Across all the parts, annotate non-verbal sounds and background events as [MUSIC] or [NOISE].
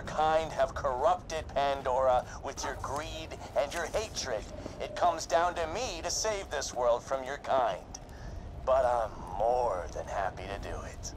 your kind have corrupted Pandora with your greed and your hatred, it comes down to me to save this world from your kind. But I'm more than happy to do it.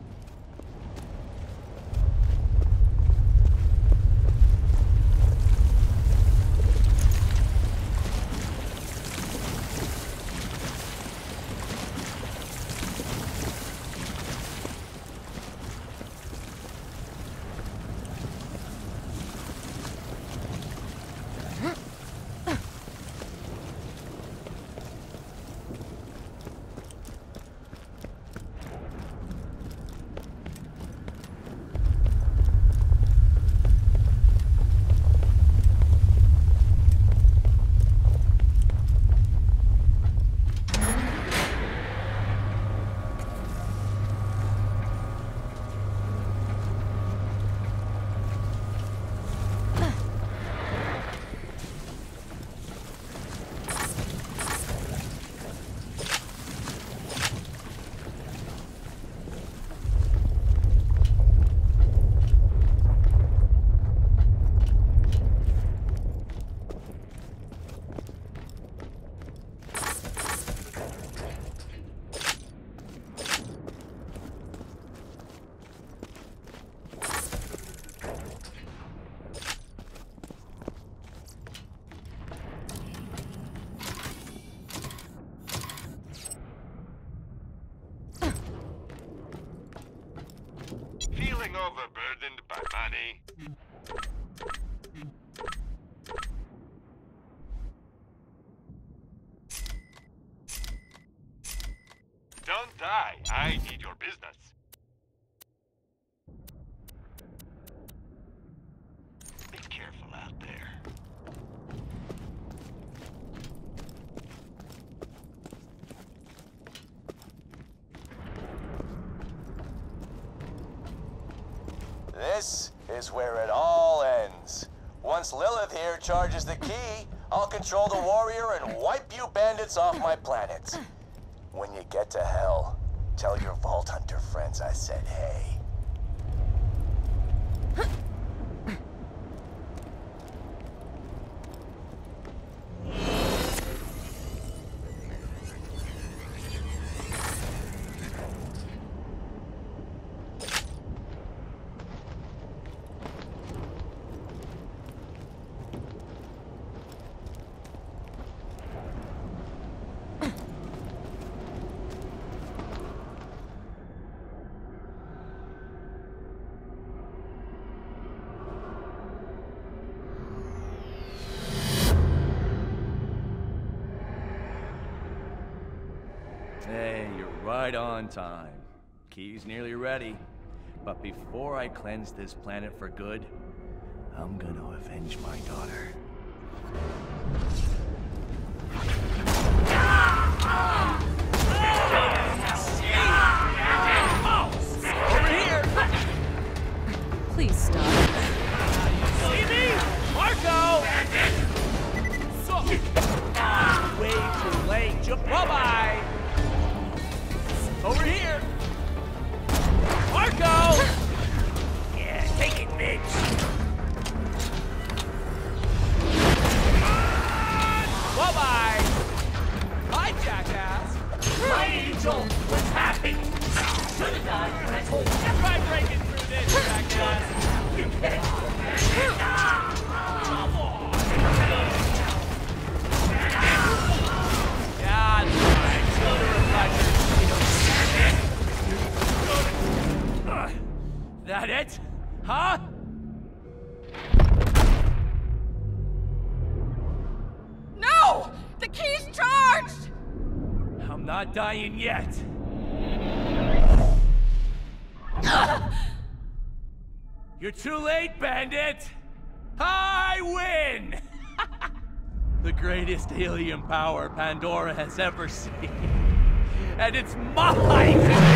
Feeling overburdened by money? Don't die. I need your business. Be careful out there. This is where it all ends. Once Lilith here charges the key, I'll control the warrior and wipe you bandits off my planet. When you get to hell, tell your Vault Hunter friends I said hey. Right on time. Key's nearly ready. But before I cleanse this planet for good, I'm gonna avenge my daughter. Please stop. Not dying yet. [LAUGHS] You're too late, bandit! I win! [LAUGHS] the greatest alien power Pandora has ever seen. And it's mine [LAUGHS]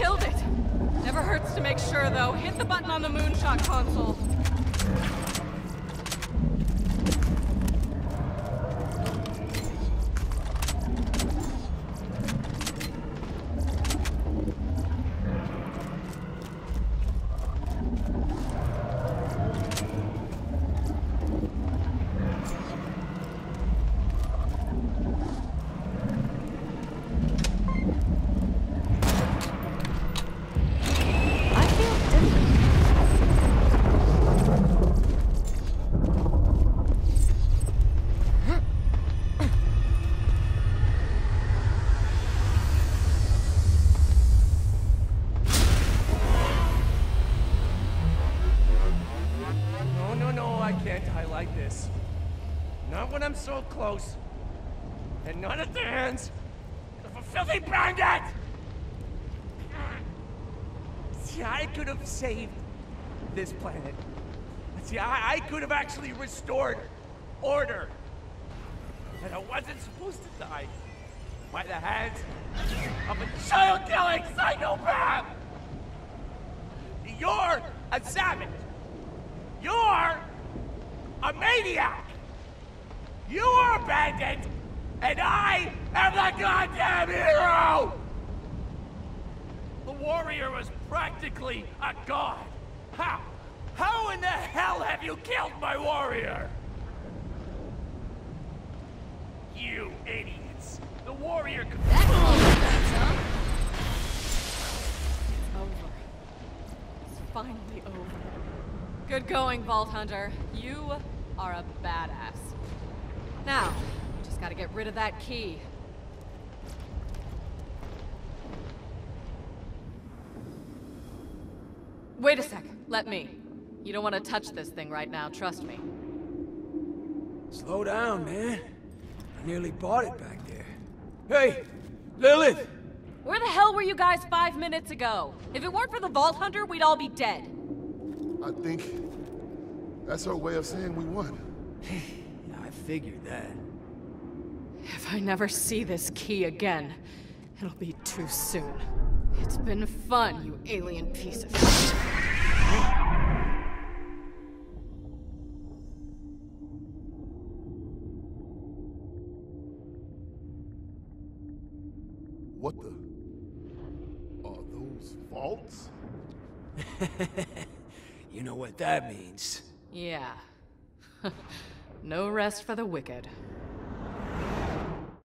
killed it! Never hurts to make sure, though. Hit the button on the moonshot console. So close. And not at the hands of a filthy bandit! See, I could have saved this planet. See, I, I could have actually restored order. And I wasn't supposed to die by the hands of a child-killing psychopath! You're a savage! You're a maniac! You're a bandit! And I am the goddamn hero! The warrior was practically a god. How? How in the hell have you killed my warrior? You idiots! The warrior could. Over. It's finally over. Good going, Vault Hunter. You are a badass. Now, just gotta get rid of that key. Wait a sec. Let me. You don't want to touch this thing right now, trust me. Slow down, man. I nearly bought it back there. Hey, Lilith! Where the hell were you guys five minutes ago? If it weren't for the Vault Hunter, we'd all be dead. I think that's her way of saying we won. [SIGHS] [SIGHS] [SIGHS] Yeah, I figured that. If I never see this key again, it'll be too soon. It's been fun, you alien piece of shit. What the? Are those vaults? [LAUGHS] You know what that means. Yeah. [LAUGHS] no rest for the wicked.